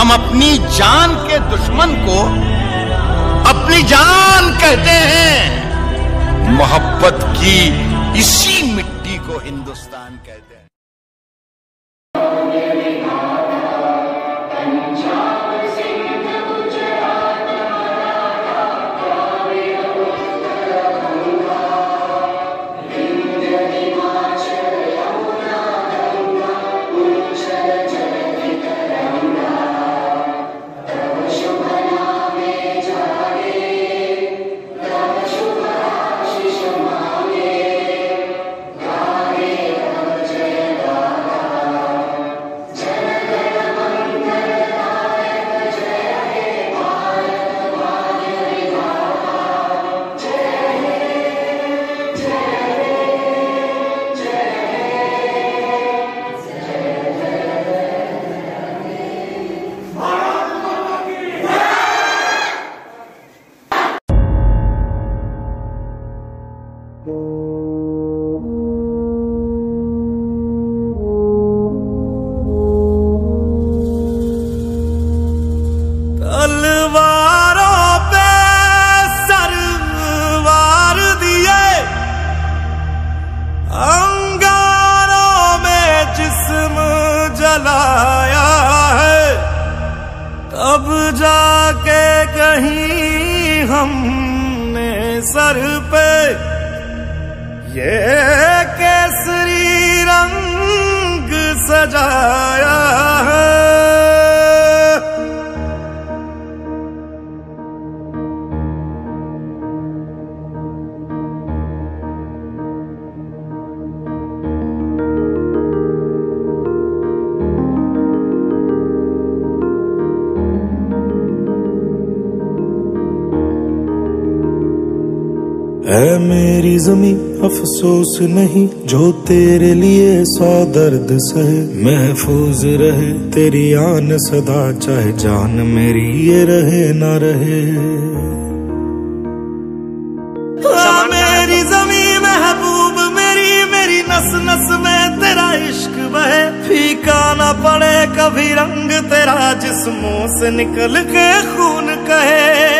हम अपनी जान के दुश्मन को अपनी जान कहते हैं। मोहब्बत की इसी मिट्टी कहीं हमने सर पे ये केसरी रंग सजाया है। है मेरी जमी अफसोस नहीं जो तेरे लिए सौ दर्द सहे। महफूज रहे तेरी आन सदा चाहे जान मेरी ये रहे ना रहे। मेरी जमी महबूब मेरी मेरी नस नस में तेरा इश्क बहे। फीका ना पड़े कभी रंग तेरा जिस्मों से निकल के खून कहे।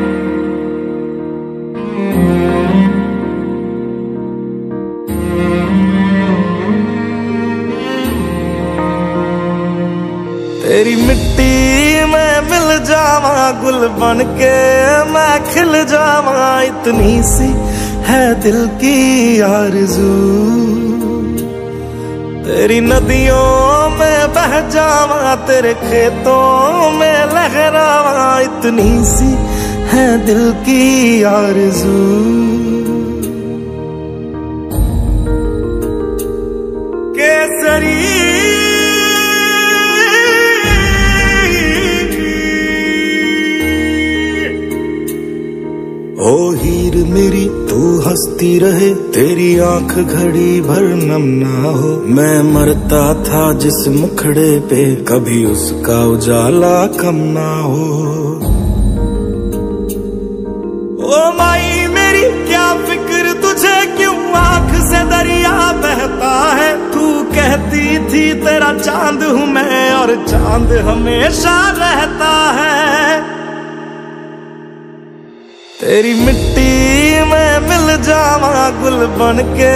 तेरी मिट्टी में मिल जावा, गुल बन के मैं खिल जावा। इतनी सी है दिल की आरज़ू। तेरी नदियों में बह जावा, तेरे खेतों में लहरावा। इतनी सी है दिल की आरज़ू। केसरी रोती रहे। तेरी आँख घड़ी भर नम ना हो। मैं मरता था जिस मुखड़े पे, कभी उसका उजाला कम ना हो। ओ माई, मेरी क्या फ़िक्र? तुझे क्यों आँख से दरिया बहता है? तू कहती थी, तेरा चाँद हूँ मैं और चाँद हमेशा रहता है। तेरी मिट्टी में जावा गुल बन के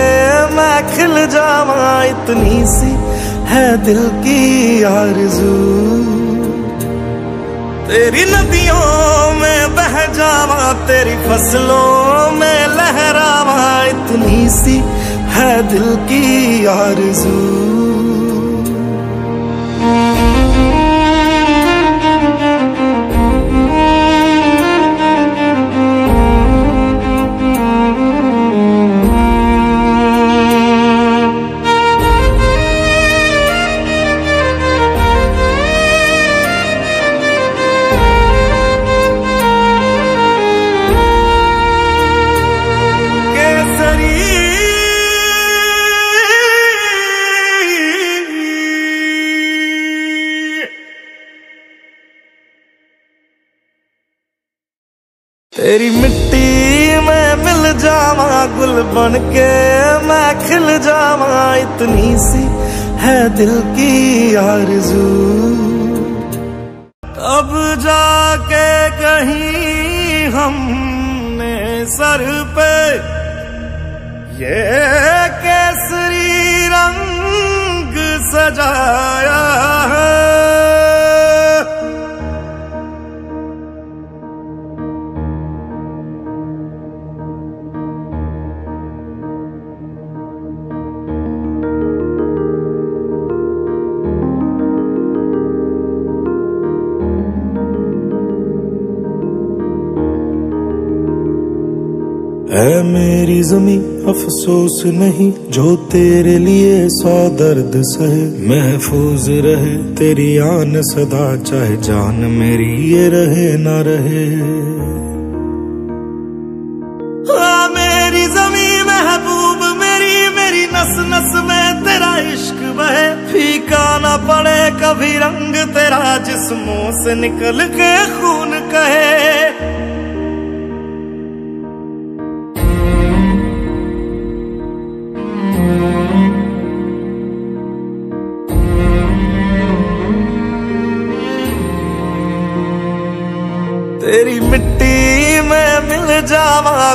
मैं खिल जावा। इतनी सी है दिल की आरज़ू। तेरी नदियों में बह जावा, तेरी फ़सलों में लहरावा। इतनी सी है दिल की आरज़ू। तेरी मिट्टी में मिल जावा, गुल बन के मैं खिल जावा। इतनी सी है दिल की आरज़ू। अब जाके कहीं हमने सर पे ये केसरी रंग सजाया है। है मेरी जमी अफसोस नहीं, जो तेरे लिए सौ दर्द सहे। महफूज रहे, तेरी आन सदा, चाहे जान मेरी ये रहे ना रहे। मेरी जमी महबूब, मेरी मेरी नस नस में तेरा इश्क बहे। फीका ना पड़े कभी रंग तेरा, जिस्मों से निकल के खून कहे।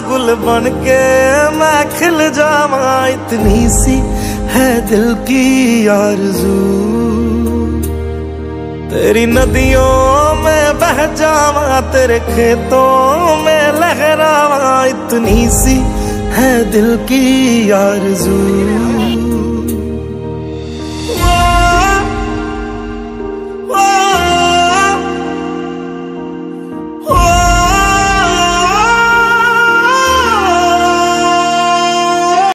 गुल बन के मैं खिल जावा। इतनी सी है दिल की आरज़ू। तेरी नदियों में बह जावा, तेरे खेतों में लहरावा। इतनी सी है दिल की आरज़ू।